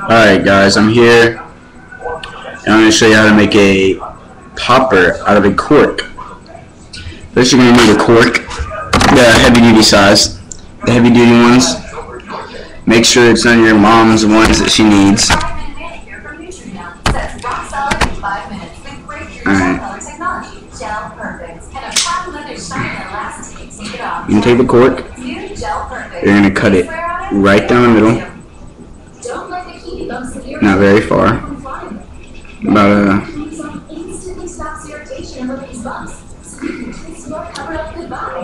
Alright guys, I'm here and I'm going to show you how to make a popper out of a cork. First you're going to need a cork, the heavy duty size, the heavy duty ones. Make sure it's none of your mom's ones that she needs. Alright. You can take the cork, you're going to cut it right down the middle not very far. About a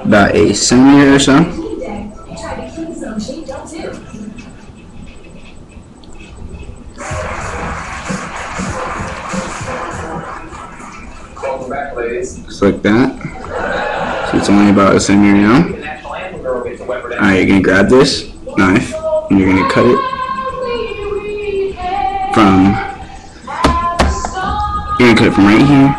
about a centimeter or so. Just like that. So it's only about a centimeter now. Alright, you're gonna grab this knife and you're gonna cut it from you're gonna cut it from right here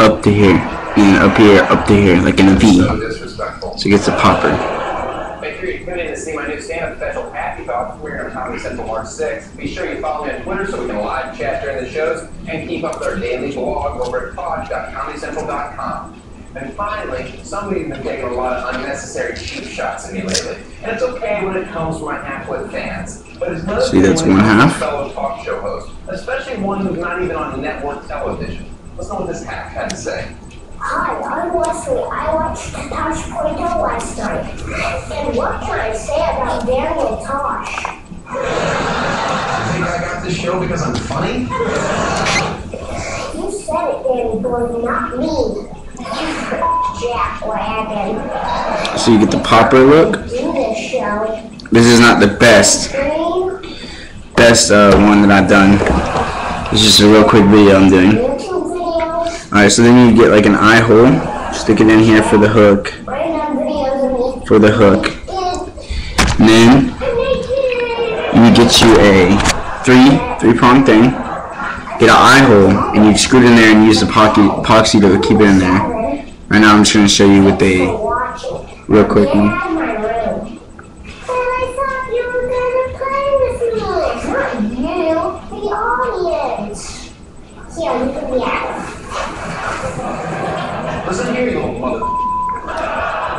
up to here and up here up to here like in a V so it gets a popper Make sure you tune in to see my new stand-up special, Happy Thoughts, premiering on Comedy Central March 6th. Be sure you follow me on Twitter so we can live chat during the shows and keep up with our daily blog over at podge.comedycentral.com. And finally, somebody's been taking a lot of unnecessary cheap shots at me lately. And it's okay when it comes from my half-wit fans. But it's not See, that's one half. fellow talk show host, especially one who's not even on network television. Let's know what this half had to say. Hi, I'm Wesley. I watched Tosh Point last night. And what can I say about Daniel Tosh? Think I got this show because I'm funny? You said it, Danny Boy, not me. So you get the popper look. This is not the best best uh, one that I've done. It's just a real quick video I'm doing. Alright, so then you get like an eye hole. Stick it in here for the hook. For the hook. And then you get you a three three prong thing. Get an eye hole and you screw it in there and use the epoxy to keep it in there. Right now I'm just going to show you with a real quick one. out of my room. But I thought you were gonna play with me. Not you, the audience. Here, you can be out. Listen here, you little mother.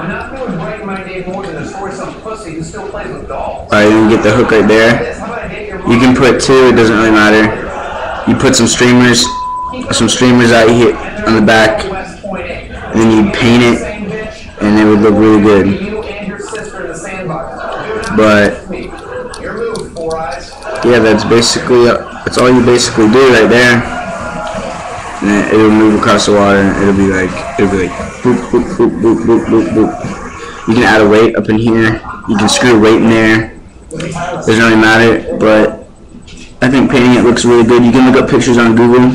Nothing would break my day more than to destroy some pussy who still plays with dolls. Alright, you get the hook right there. This, how about I hit your You can put two, it doesn't really matter. You put some streamers, some streamers out here on the back, then you'd paint it, and it would look really good. But-. Yeah, that's basically, that's all you basically do right there. And it'll move across the water, and it'll be like, it'll be like, boop, boop, boop, boop, boop, boop, boop. You can add a weight up in here. You can screw a weight in there. Doesn't really matter, but I think painting it looks really good. You can look up pictures on Google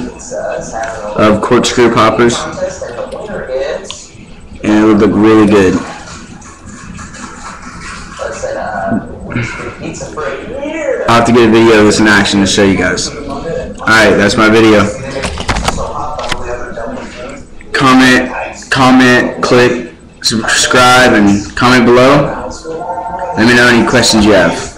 of corkscrew poppers, and it would look really good. I'll have to get a video of this in action to show you guys. Alright, that's my video. Comment, comment, click, subscribe, and comment below. Let me know any questions you have.